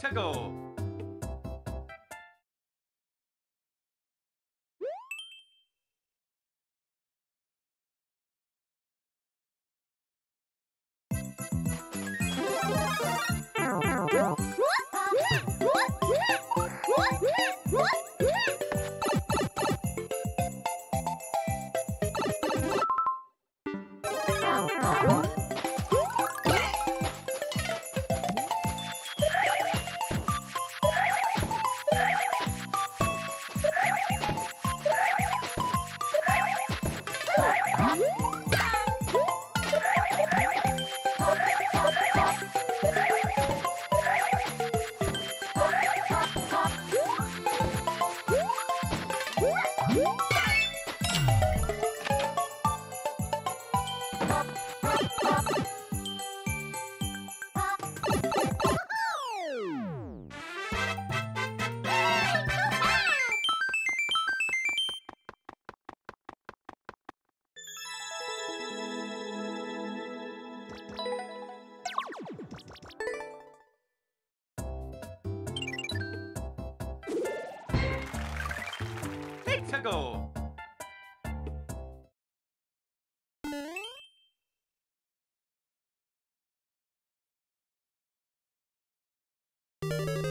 to go. Go.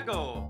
Go.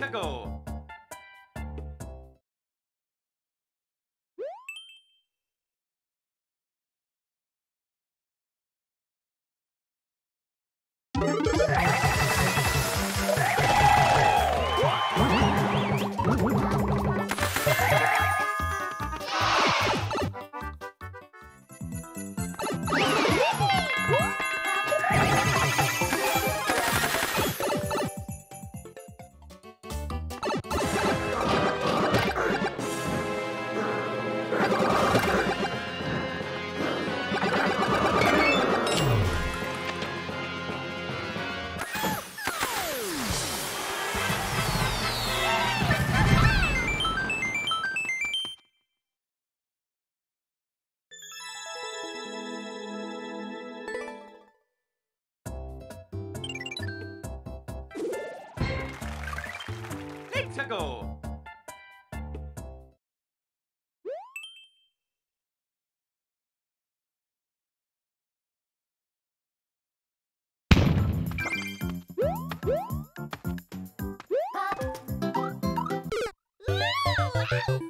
Tego. To go. Let's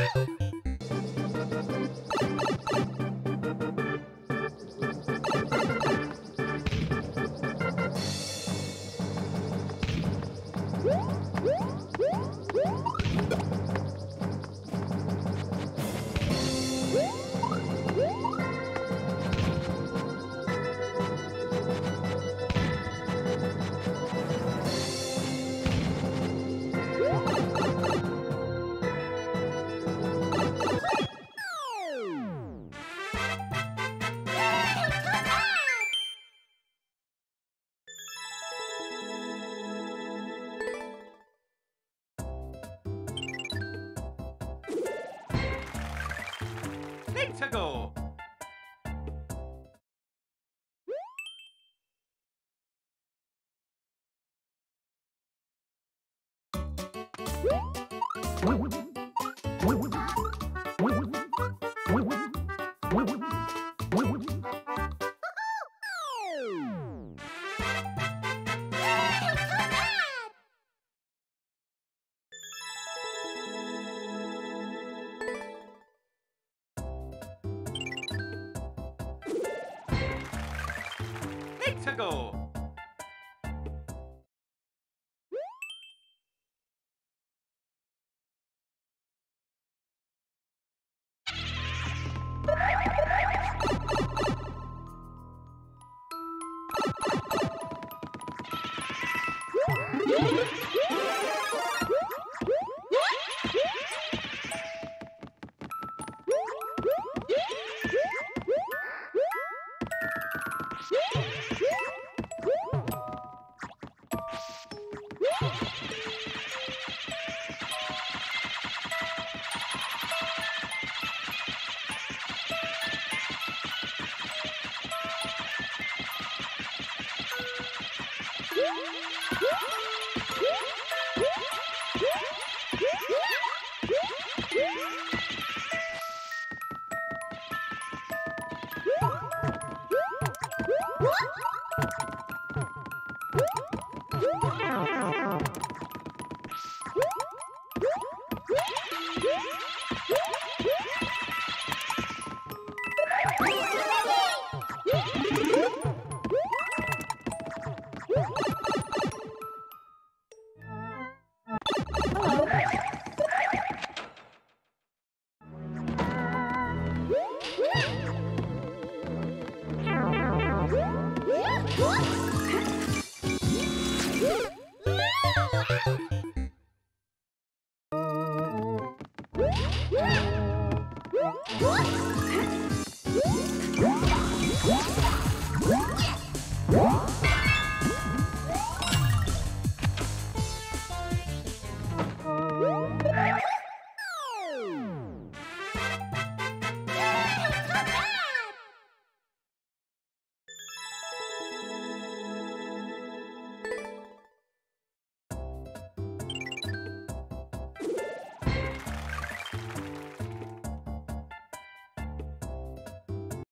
Let's go. Let's go. go! What?